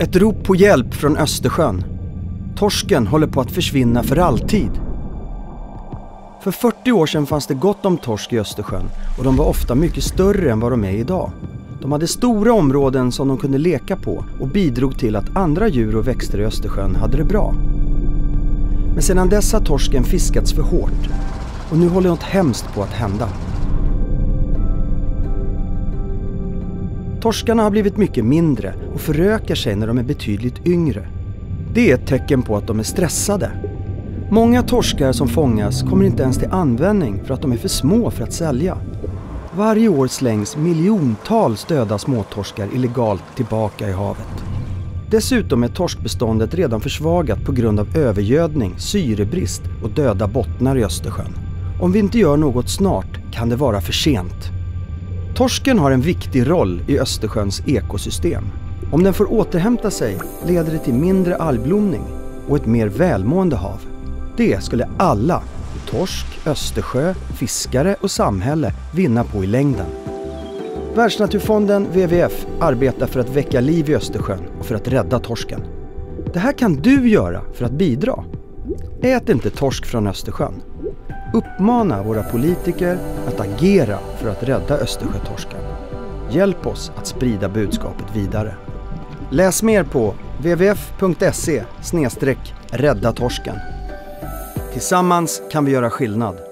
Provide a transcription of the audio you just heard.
Ett rop på hjälp från Östersjön. Torsken håller på att försvinna för alltid. För 40 år sedan fanns det gott om torsk i Östersjön och de var ofta mycket större än vad de är idag. De hade stora områden som de kunde leka på och bidrog till att andra djur och växter i Östersjön hade det bra. Men sedan dess har torsken fiskats för hårt och nu håller något hemskt på att hända. Torskarna har blivit mycket mindre och förökar sig när de är betydligt yngre. Det är ett tecken på att de är stressade. Många torskar som fångas kommer inte ens till användning för att de är för små för att sälja. Varje år slängs miljontals döda småtorskar illegalt tillbaka i havet. Dessutom är torskbeståndet redan försvagat på grund av övergödning, syrebrist och döda bottnar i Östersjön. Om vi inte gör något snart kan det vara för sent. Torsken har en viktig roll i Östersjöns ekosystem. Om den får återhämta sig leder det till mindre algblomning och ett mer välmående hav. Det skulle alla, torsk, Östersjö, fiskare och samhälle vinna på i längden. Världsnaturfonden WWF arbetar för att väcka liv i Östersjön och för att rädda torsken. Det här kan du göra för att bidra. Ät inte torsk från Östersjön. Uppmana våra politiker att agera för att rädda Östersjötorsken. Hjälp oss att sprida budskapet vidare. Läs mer på wwf.se rädda torsken. Tillsammans kan vi göra skillnad.